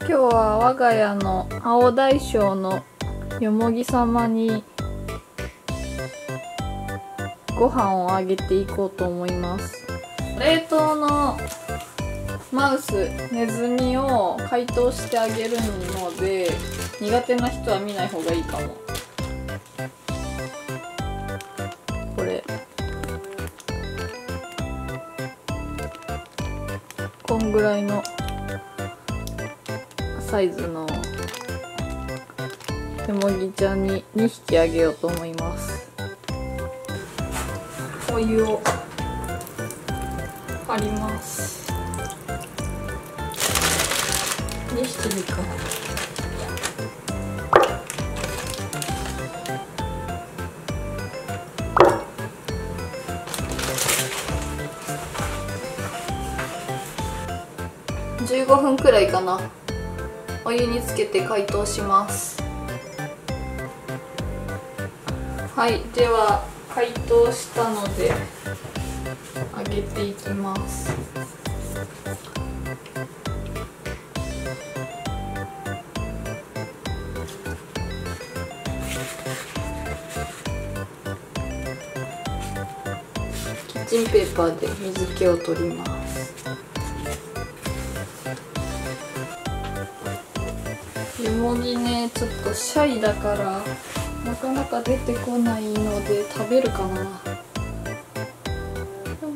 今日は我が家の青大将のよもぎ様にご飯をあげていこうと思います。冷凍のマウスネズミを解凍してあげるので苦手な人は見ない方がいいかも。これ。こんぐらいのサイズのよもぎちゃんに2匹あげようと思います。お湯を張ります。2匹でいいかな15分くらいかなお湯につけて解凍します。はいでは解凍したので揚げていきます。キッチンペーパーで水気を取ります。よもぎねちょっとシャイだからなかなか出てこないので食べるかな。よ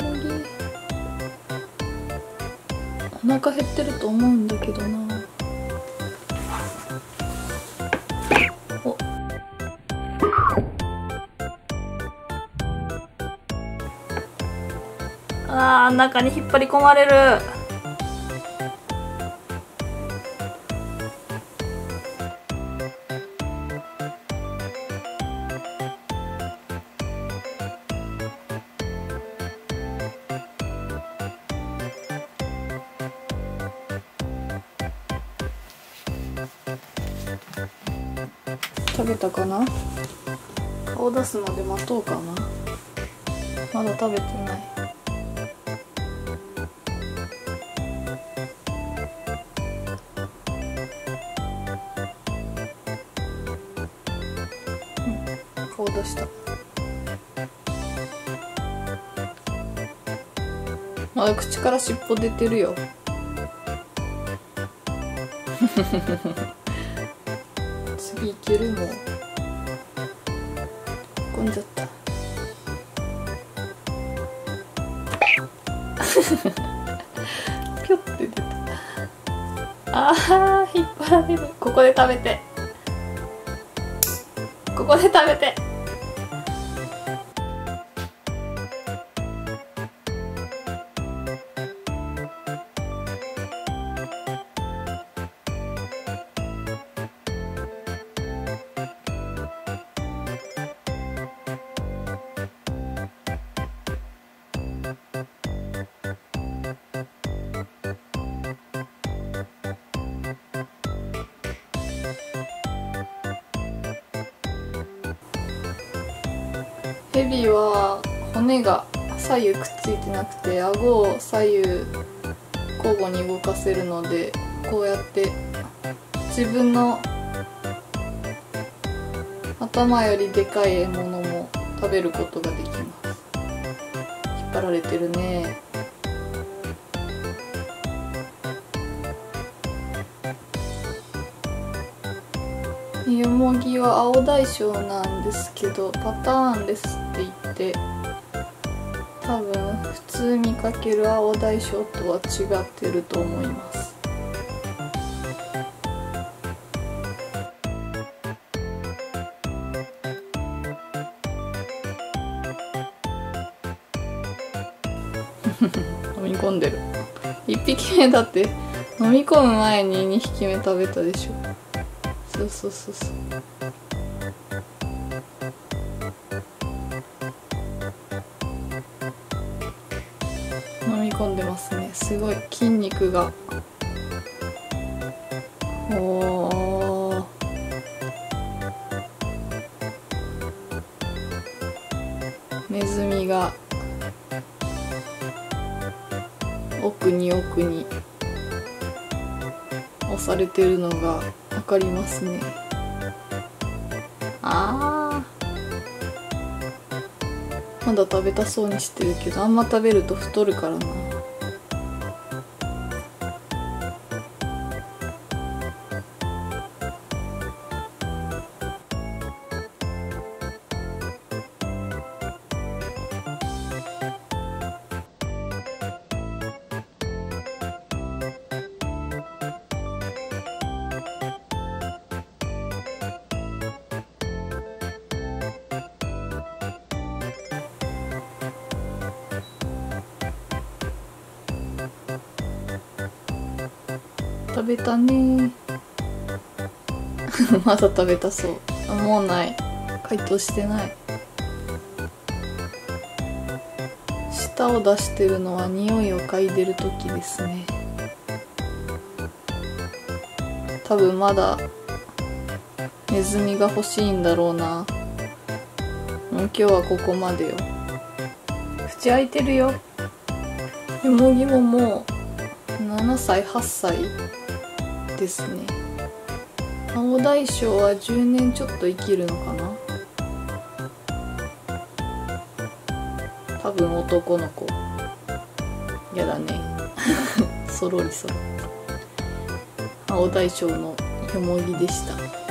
もぎお腹減ってると思うんだけどな。お。あー中に引っ張り込まれる。食べたかな？顔出すまで待とうかな。まだ食べてない。うん顔出した。まだ口から尻尾出てるよ。いけるもん混んじゃった。ピョって出た。あー引っ張られる。ここで食べて。ここで食べて。ヘビは骨が左右くっついてなくて顎を左右交互に動かせるのでこうやって自分の頭よりでかい獲物も食べることができます。引っ張られてるね。よもぎは青大将なんですけどパターンレスって言って多分普通見かける青大将とは違ってると思います。飲み込んでる。1匹目だって飲み込む前に2匹目食べたでしょ。そうそうそうそう。飲み込んでますね。すごい。筋肉が。おー。ネズミが。奥に奥に。押されてるのが。かりますね。あー。まだ食べたそうにしてるけどあんま食べると太るからな食べたね。まだ食べたそう。あもうない。解凍してない。舌を出してるのは匂いを嗅いでる時ですね。多分まだネズミが欲しいんだろうな。もう今日はここまでよ。口開いてるよ。よもぎももう7歳8歳ですね。青大将は10年ちょっと生きるのかな？多分男の子。やだね。そろりそろ。青大将のよもぎでした。